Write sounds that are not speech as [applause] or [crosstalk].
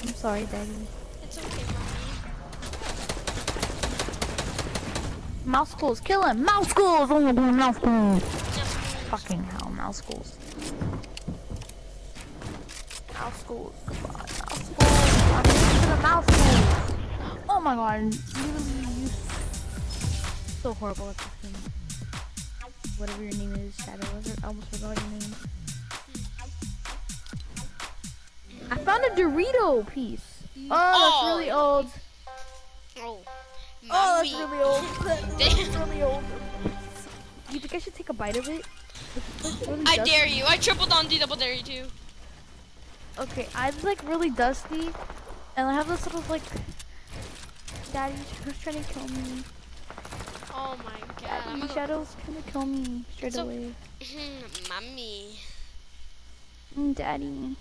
I'm sorry, Daddy. It's okay, mommy. Mouse schools, kill him! Mouse schools! Oh my god, mouse schools! Fucking hell, mouse schools. Mouse schools, goodbye. Mouse schools! I'm the mouse schools! Oh my god, you so horrible at this game. Whatever your name is, Shadow. I almost forgot your name. I found a Dorito piece. Oh, that's Oh. really old. Oh, Oh, [laughs] that's really old. That's really old. You think I should take a bite of it? Really I dare you. I triple down D double dare you too. Okay, I'm like really dusty, and I have this little like, Daddy Shadow's trying to kill me. Oh my god. I'm Daddy gonna... Shadow's trying to kill me straight So- away. [laughs] mommy. Mm, Daddy.